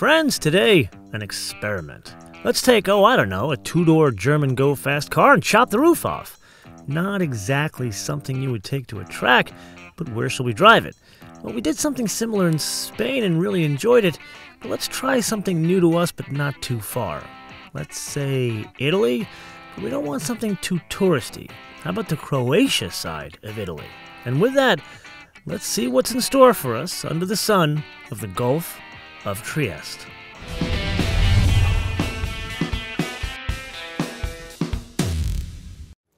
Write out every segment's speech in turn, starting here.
Friends, today, an experiment. Let's take, oh, I don't know, a two door German go fast car and chop the roof off. Not exactly something you would take to a track, but where shall we drive it? Well, we did something similar in Spain and really enjoyed it, but let's try something new to us but not too far. Let's say Italy, but we don't want something too touristy. How about the Croatia side of Italy? And with that, let's see what's in store for us under the sun of the Gulf of Trieste.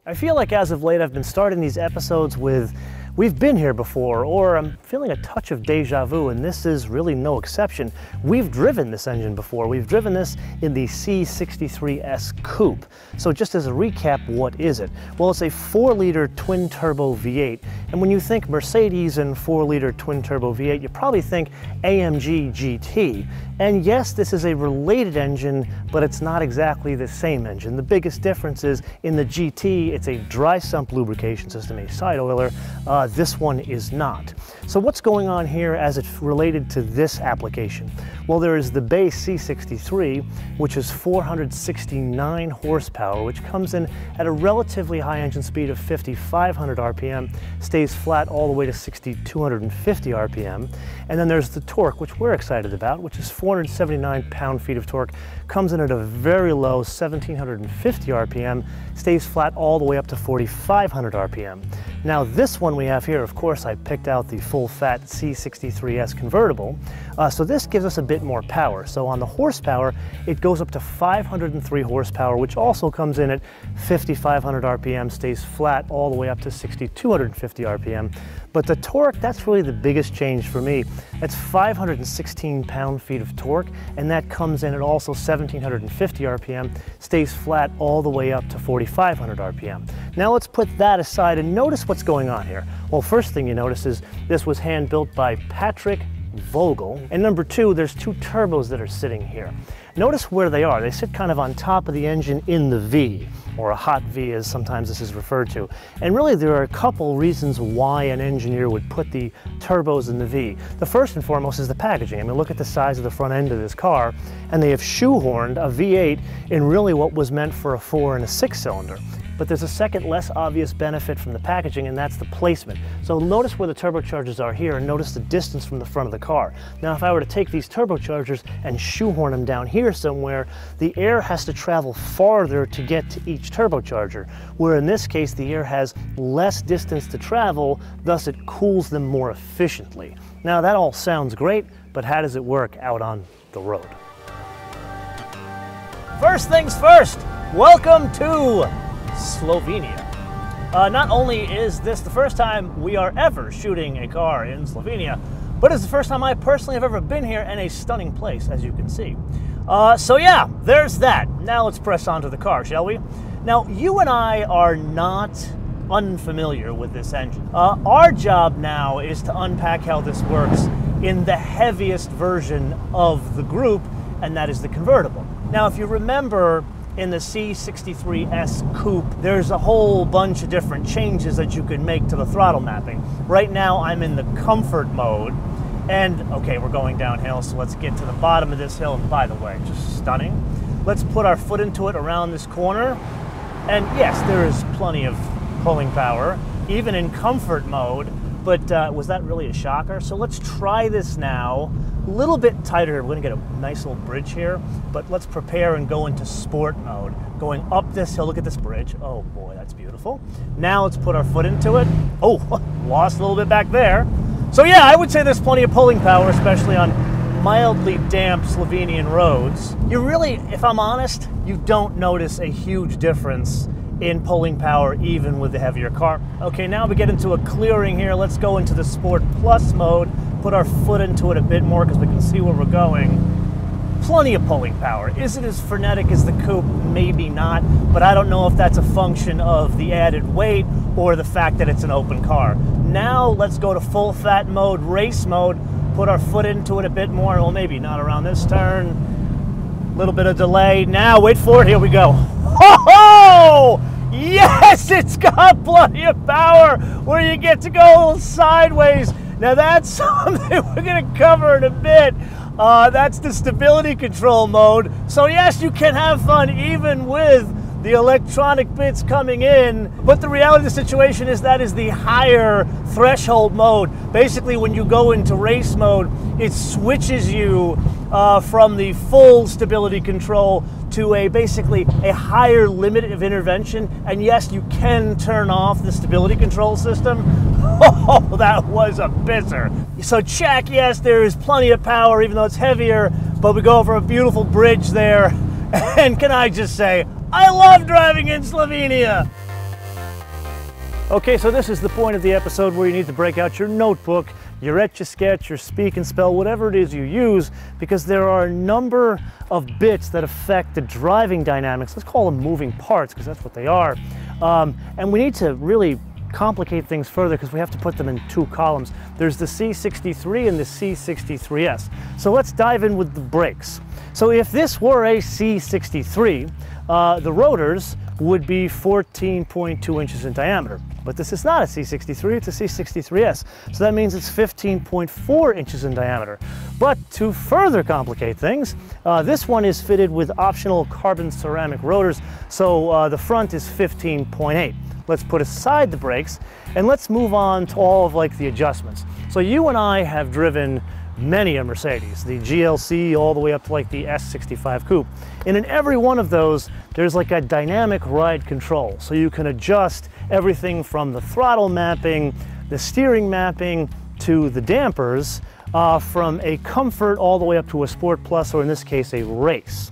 I feel like as of late I've been starting these episodes with We've been here before, or I'm feeling a touch of deja vu, and this is really no exception. We've driven this engine before. We've driven this in the C63S Coupe. So just as a recap, what is it? Well, it's a 4-liter twin-turbo V8, and when you think Mercedes and 4-liter twin-turbo V8, you probably think AMG GT. And yes, this is a related engine, but it's not exactly the same engine. The biggest difference is in the GT, it's a dry sump lubrication system, a side oiler. Uh, this one is not. So what's going on here as it's related to this application? Well, there is the base C63, which is 469 horsepower, which comes in at a relatively high engine speed of 5,500 RPM, stays flat all the way to 6,250 RPM. And then there's the torque, which we're excited about, which is 479 pound-feet of torque, comes in at a very low 1,750 RPM, stays flat all the way up to 4,500 RPM. Now this one we have here, of course, I picked out the full-fat C63S convertible. Uh, so this gives us a bit more power. So on the horsepower, it goes up to 503 horsepower, which also comes in at 5,500 RPM, stays flat all the way up to 6,250 RPM. But the torque, that's really the biggest change for me. That's 516 pound-feet of torque, and that comes in at also 1,750 RPM, stays flat all the way up to 4,500 RPM. Now let's put that aside and notice what's going on here. Well, first thing you notice is this was hand-built by Patrick Vogel. And number two, there's two turbos that are sitting here. Notice where they are. They sit kind of on top of the engine in the V, or a hot V as sometimes this is referred to. And really there are a couple reasons why an engineer would put the turbos in the V. The first and foremost is the packaging. I mean, look at the size of the front end of this car, and they have shoehorned a V8 in really what was meant for a four and a six cylinder. But there's a second less obvious benefit from the packaging and that's the placement. So notice where the turbochargers are here and notice the distance from the front of the car. Now if I were to take these turbochargers and shoehorn them down here somewhere, the air has to travel farther to get to each turbocharger, where in this case the air has less distance to travel, thus it cools them more efficiently. Now that all sounds great, but how does it work out on the road? First things first, welcome to Slovenia. Uh, not only is this the first time we are ever shooting a car in Slovenia, but it's the first time I personally have ever been here and a stunning place, as you can see. Uh, so yeah, there's that. Now let's press on to the car, shall we? Now, you and I are not unfamiliar with this engine. Uh, our job now is to unpack how this works in the heaviest version of the group, and that is the convertible. Now, if you remember, in the C63S Coupe, there's a whole bunch of different changes that you can make to the throttle mapping. Right now, I'm in the comfort mode, and okay, we're going downhill, so let's get to the bottom of this hill. And by the way, just stunning. Let's put our foot into it around this corner. And yes, there is plenty of pulling power, even in comfort mode, but uh, was that really a shocker? So let's try this now a little bit tighter. We're gonna get a nice little bridge here, but let's prepare and go into sport mode. Going up this hill, look at this bridge. Oh boy, that's beautiful. Now let's put our foot into it. Oh, lost a little bit back there. So yeah, I would say there's plenty of pulling power, especially on mildly damp Slovenian roads. You really, if I'm honest, you don't notice a huge difference in pulling power even with the heavier car. Okay, now we get into a clearing here. Let's go into the Sport Plus mode put our foot into it a bit more because we can see where we're going. Plenty of pulling power. Is it as frenetic as the coupe? Maybe not, but I don't know if that's a function of the added weight or the fact that it's an open car. Now let's go to full fat mode, race mode, put our foot into it a bit more. Well, maybe not around this turn. A little bit of delay. Now, wait for it. Here we go. Ho ho! Yes, it's got plenty of power where you get to go sideways now that's something we're going to cover in a bit. Uh, that's the stability control mode. So yes, you can have fun even with the electronic bits coming in, but the reality of the situation is that is the higher threshold mode. Basically, when you go into race mode, it switches you uh, from the full stability control to a basically a higher limit of intervention. And yes, you can turn off the stability control system. Oh, that was a pisser. So check, yes, there is plenty of power, even though it's heavier, but we go over a beautiful bridge there. And can I just say, I love driving in Slovenia. Okay, so this is the point of the episode where you need to break out your notebook, your etch a sketch, your speak and spell, whatever it is you use, because there are a number of bits that affect the driving dynamics. Let's call them moving parts, because that's what they are. Um, and we need to really complicate things further because we have to put them in two columns. There's the C63 and the C63S. So let's dive in with the brakes. So if this were a C63, uh, the rotors would be 14.2 inches in diameter. But this is not a C63, it's a C63S. So that means it's 15.4 inches in diameter. But to further complicate things, uh, this one is fitted with optional carbon ceramic rotors. So uh, the front is 15.8. Let's put aside the brakes and let's move on to all of like the adjustments. So you and I have driven many a Mercedes, the GLC all the way up to like the S65 Coupe. And in every one of those, there's like a dynamic ride control. So you can adjust everything from the throttle mapping, the steering mapping, to the dampers, uh, from a comfort all the way up to a Sport Plus, or in this case, a race.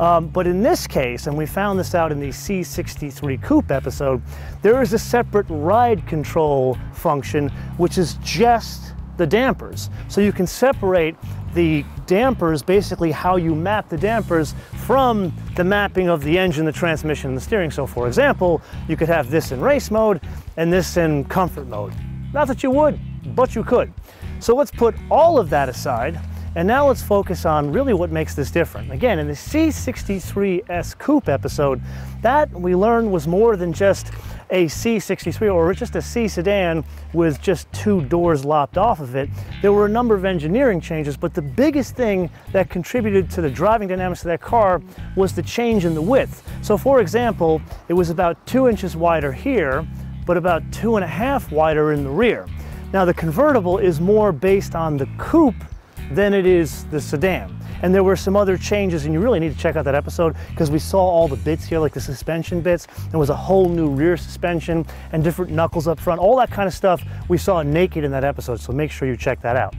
Um, but in this case, and we found this out in the C63 Coupe episode, there is a separate ride control function, which is just the dampers. So you can separate the dampers, basically how you map the dampers from the mapping of the engine, the transmission, and the steering. So for example, you could have this in race mode and this in comfort mode. Not that you would, but you could. So let's put all of that aside and now let's focus on really what makes this different. Again, in the C63S Coupe episode, that we learned was more than just a C63 or just a C sedan with just two doors lopped off of it. There were a number of engineering changes, but the biggest thing that contributed to the driving dynamics of that car was the change in the width. So for example, it was about two inches wider here, but about two and a half wider in the rear. Now the convertible is more based on the coupe than it is the sedan. And there were some other changes, and you really need to check out that episode because we saw all the bits here, like the suspension bits. There was a whole new rear suspension and different knuckles up front, all that kind of stuff we saw naked in that episode, so make sure you check that out.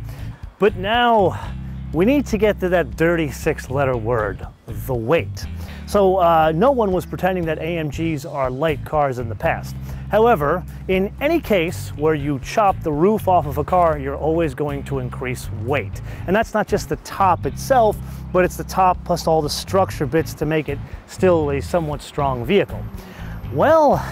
But now we need to get to that dirty six letter word, the weight. So uh, no one was pretending that AMGs are light cars in the past. However, in any case where you chop the roof off of a car, you're always going to increase weight. And that's not just the top itself, but it's the top plus all the structure bits to make it still a somewhat strong vehicle. Well,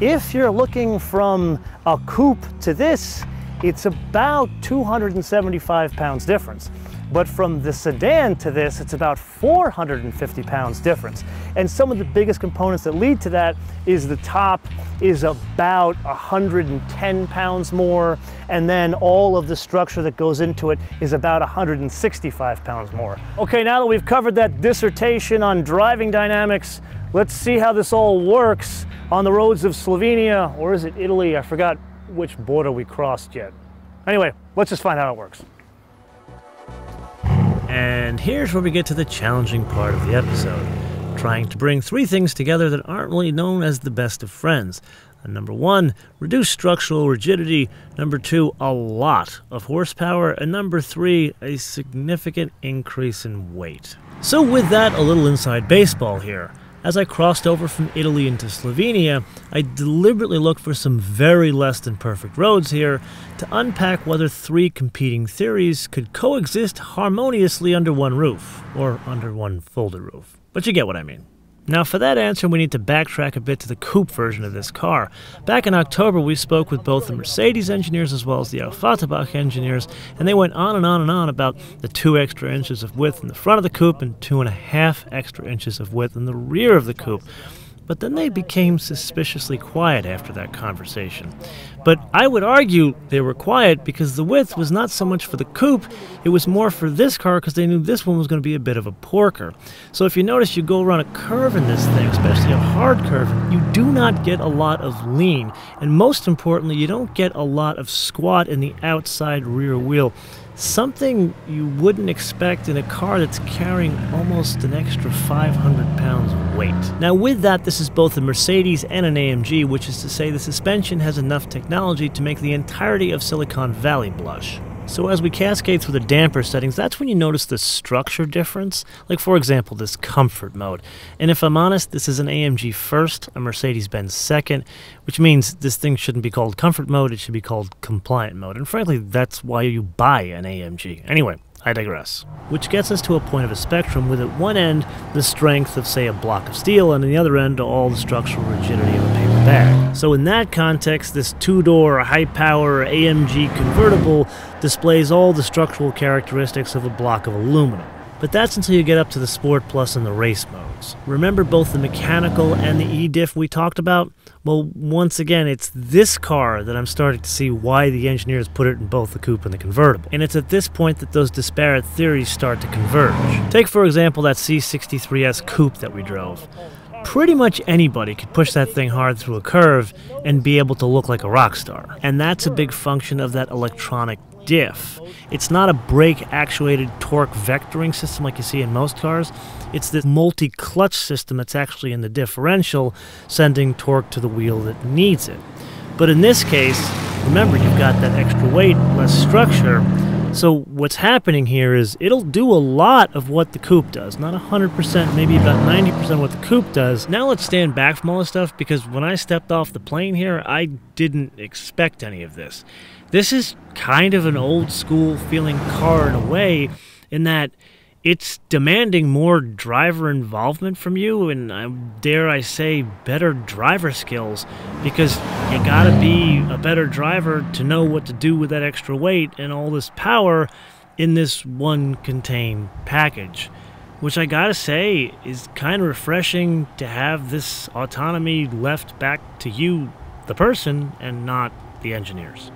if you're looking from a coupe to this, it's about 275 pounds difference. But from the sedan to this, it's about 450 pounds difference. And some of the biggest components that lead to that is the top is about 110 pounds more, and then all of the structure that goes into it is about 165 pounds more. Okay, now that we've covered that dissertation on driving dynamics, let's see how this all works on the roads of Slovenia, or is it Italy? I forgot which border we crossed yet. Anyway, let's just find out how it works. And here's where we get to the challenging part of the episode trying to bring three things together that aren't really known as the best of friends. And number one, reduce structural rigidity. Number two, a lot of horsepower. And number three, a significant increase in weight. So, with that, a little inside baseball here. As I crossed over from Italy into Slovenia, I deliberately looked for some very less than perfect roads here to unpack whether three competing theories could coexist harmoniously under one roof, or under one folded roof. But you get what I mean. Now, for that answer, we need to backtrack a bit to the coupe version of this car. Back in October, we spoke with both the Mercedes engineers as well as the Affalterbach engineers, and they went on and on and on about the two extra inches of width in the front of the coupe and two and a half extra inches of width in the rear of the coupe. But then they became suspiciously quiet after that conversation. But I would argue they were quiet because the width was not so much for the coupe, it was more for this car because they knew this one was going to be a bit of a porker. So if you notice, you go around a curve in this thing, especially a hard curve, you do not get a lot of lean. And most importantly, you don't get a lot of squat in the outside rear wheel something you wouldn't expect in a car that's carrying almost an extra 500 pounds of weight. Now, with that, this is both a Mercedes and an AMG, which is to say the suspension has enough technology to make the entirety of Silicon Valley blush. So as we cascade through the damper settings, that's when you notice the structure difference. Like for example, this comfort mode. And if I'm honest, this is an AMG first, a Mercedes-Benz second, which means this thing shouldn't be called comfort mode, it should be called compliant mode. And frankly, that's why you buy an AMG. Anyway, I digress. Which gets us to a point of a spectrum with at one end the strength of, say, a block of steel, and at the other end all the structural rigidity of a bag. So in that context, this two-door, high-power AMG convertible displays all the structural characteristics of a block of aluminum. But that's until you get up to the Sport Plus and the race modes. Remember both the mechanical and the e-diff we talked about? Well, once again, it's this car that I'm starting to see why the engineers put it in both the coupe and the convertible. And it's at this point that those disparate theories start to converge. Take, for example, that C63S coupe that we drove pretty much anybody could push that thing hard through a curve and be able to look like a rock star. And that's a big function of that electronic diff. It's not a brake actuated torque vectoring system like you see in most cars. It's this multi clutch system that's actually in the differential, sending torque to the wheel that needs it. But in this case, remember you've got that extra weight, less structure. So what's happening here is it'll do a lot of what the coupe does. Not 100%, maybe about 90% what the coupe does. Now let's stand back from all this stuff because when I stepped off the plane here, I didn't expect any of this. This is kind of an old school feeling car in a way, in that it's demanding more driver involvement from you, and I dare I say, better driver skills, because you gotta be a better driver to know what to do with that extra weight and all this power in this one contained package. Which I gotta say is kind of refreshing to have this autonomy left back to you, the person, and not the engineers.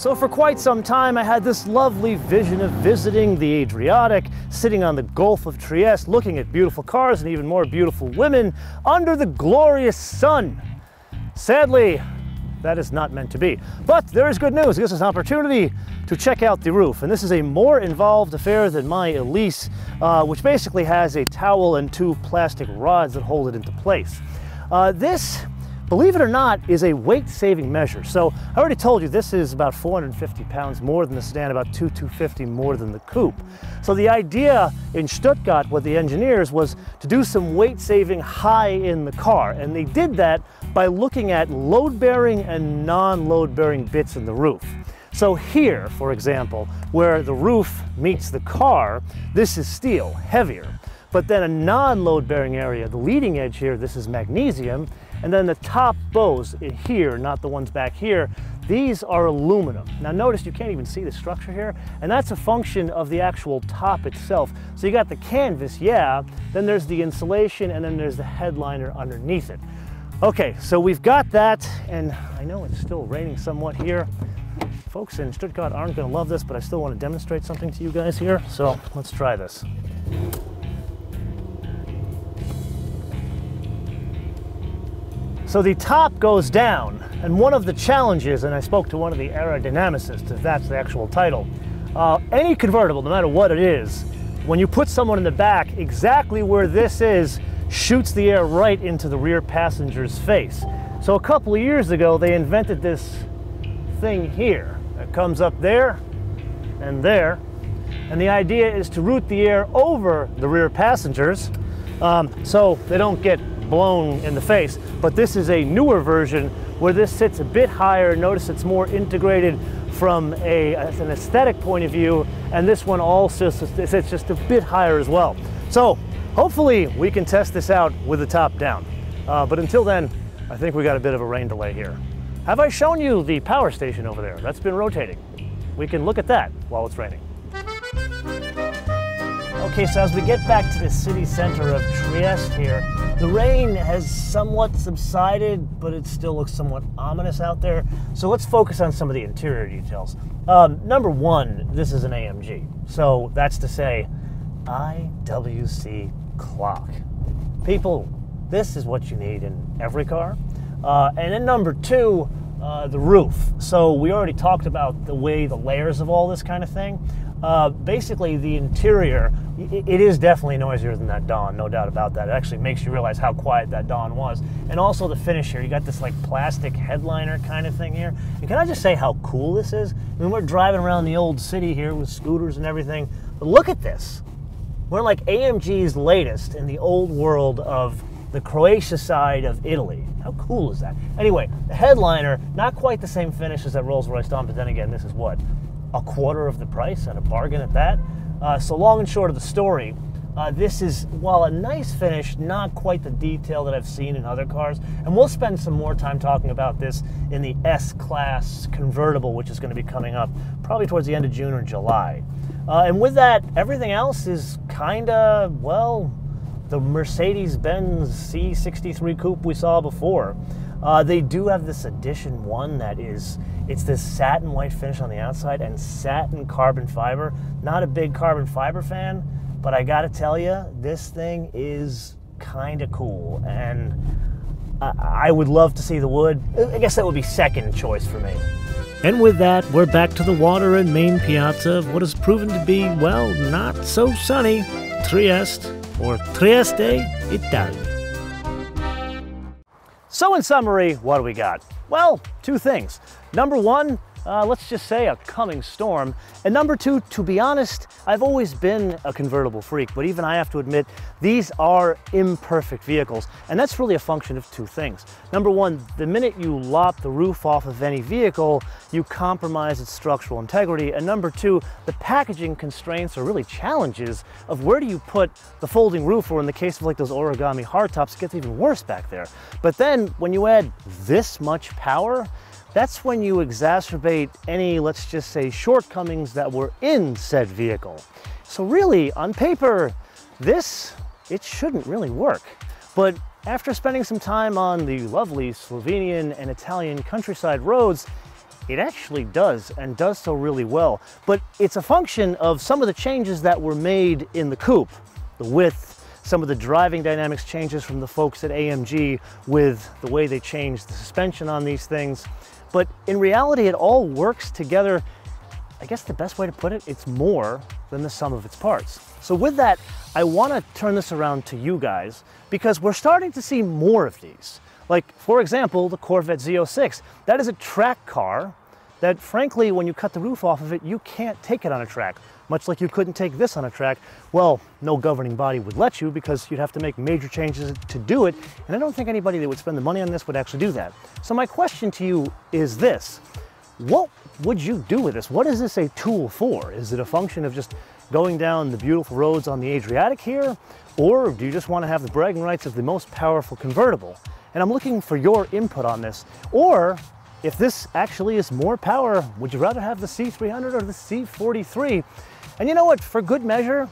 So for quite some time, I had this lovely vision of visiting the Adriatic, sitting on the Gulf of Trieste, looking at beautiful cars and even more beautiful women under the glorious sun. Sadly, that is not meant to be. But there is good news. Gives us an opportunity to check out the roof. And this is a more involved affair than my Elise, uh, which basically has a towel and two plastic rods that hold it into place. Uh, this believe it or not, is a weight-saving measure. So I already told you this is about 450 pounds more than the sedan, about 2 250 more than the coupe. So the idea in Stuttgart with the engineers was to do some weight-saving high in the car, and they did that by looking at load-bearing and non-load-bearing bits in the roof. So here, for example, where the roof meets the car, this is steel, heavier. But then a non-load bearing area, the leading edge here, this is magnesium, and then the top bows here, not the ones back here, these are aluminum. Now notice you can't even see the structure here, and that's a function of the actual top itself. So you got the canvas, yeah, then there's the insulation, and then there's the headliner underneath it. Okay, so we've got that, and I know it's still raining somewhat here. Folks in Stuttgart aren't gonna love this, but I still wanna demonstrate something to you guys here, so let's try this. So the top goes down, and one of the challenges, and I spoke to one of the aerodynamicists, if that's the actual title, uh, any convertible, no matter what it is, when you put someone in the back, exactly where this is shoots the air right into the rear passenger's face. So a couple of years ago, they invented this thing here. It comes up there and there, and the idea is to route the air over the rear passengers um, so they don't get blown in the face. But this is a newer version where this sits a bit higher. Notice it's more integrated from a, an aesthetic point of view, and this one also sits just a bit higher as well. So hopefully we can test this out with the top down. Uh, but until then, I think we got a bit of a rain delay here. Have I shown you the power station over there? That's been rotating. We can look at that while it's raining. Okay, so as we get back to the city center of Trieste here, the rain has somewhat subsided, but it still looks somewhat ominous out there. So let's focus on some of the interior details. Um, number one, this is an AMG. So that's to say, IWC clock. People, this is what you need in every car. Uh, and then number two, uh, the roof. So we already talked about the way the layers of all this kind of thing. Uh, basically, the interior, it is definitely noisier than that Dawn, no doubt about that. It actually makes you realize how quiet that Dawn was. And also the finish here, you got this like plastic headliner kind of thing here. And can I just say how cool this is? I mean, we're driving around the old city here with scooters and everything, but look at this. We're like AMG's latest in the old world of the Croatia side of Italy. How cool is that? Anyway, the headliner, not quite the same finish as that Rolls-Royce Dawn, but then again, this is what? a quarter of the price and a bargain at that. Uh, so long and short of the story, uh, this is, while a nice finish, not quite the detail that I've seen in other cars. And we'll spend some more time talking about this in the S-Class convertible, which is going to be coming up probably towards the end of June or July. Uh, and with that, everything else is kind of, well, the Mercedes-Benz C63 Coupe we saw before. Uh, they do have this edition one that is, it's this satin white finish on the outside and satin carbon fiber. Not a big carbon fiber fan, but I gotta tell you, this thing is kind of cool. And I, I would love to see the wood. I guess that would be second choice for me. And with that, we're back to the water and main piazza of what has proven to be, well, not so sunny Trieste or Trieste, Italy. So, in summary, what do we got? Well, two things. Number one, uh, let's just say a coming storm. And number two, to be honest, I've always been a convertible freak, but even I have to admit, these are imperfect vehicles. And that's really a function of two things. Number one, the minute you lop the roof off of any vehicle, you compromise its structural integrity. And number two, the packaging constraints are really challenges of where do you put the folding roof, or in the case of like those origami hardtops, it gets even worse back there. But then when you add this much power, that's when you exacerbate any, let's just say, shortcomings that were in said vehicle. So really, on paper, this, it shouldn't really work. But after spending some time on the lovely Slovenian and Italian countryside roads, it actually does and does so really well. But it's a function of some of the changes that were made in the coupe, the width, some of the driving dynamics changes from the folks at AMG with the way they changed the suspension on these things. But in reality, it all works together. I guess the best way to put it, it's more than the sum of its parts. So with that, I want to turn this around to you guys because we're starting to see more of these. Like, for example, the Corvette Z06. That is a track car that frankly, when you cut the roof off of it, you can't take it on a track, much like you couldn't take this on a track. Well, no governing body would let you because you'd have to make major changes to do it, and I don't think anybody that would spend the money on this would actually do that. So my question to you is this. What would you do with this? What is this a tool for? Is it a function of just going down the beautiful roads on the Adriatic here? Or do you just want to have the bragging rights of the most powerful convertible? And I'm looking for your input on this. Or if this actually is more power, would you rather have the C300 or the C43? And you know what, for good measure,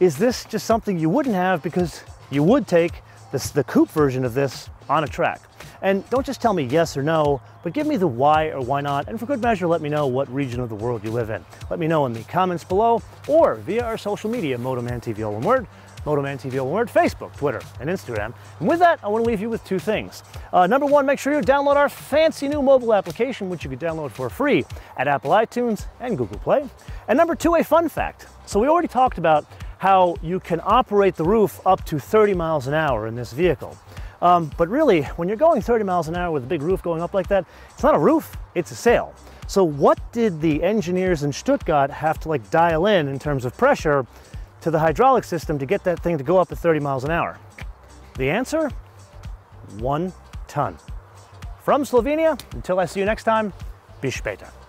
is this just something you wouldn't have because you would take this, the coupe version of this on a track? And don't just tell me yes or no, but give me the why or why not. And for good measure, let me know what region of the world you live in. Let me know in the comments below or via our social media, Motoman TV, all one word. Motoman TV We're at Facebook, Twitter, and Instagram. And with that, I want to leave you with two things. Uh, number one, make sure you download our fancy new mobile application, which you can download for free at Apple iTunes and Google Play. And number two, a fun fact. So we already talked about how you can operate the roof up to 30 miles an hour in this vehicle. Um, but really, when you're going 30 miles an hour with a big roof going up like that, it's not a roof, it's a sail. So what did the engineers in Stuttgart have to like dial in in terms of pressure to the hydraulic system to get that thing to go up at 30 miles an hour? The answer, one ton. From Slovenia, until I see you next time, bis später.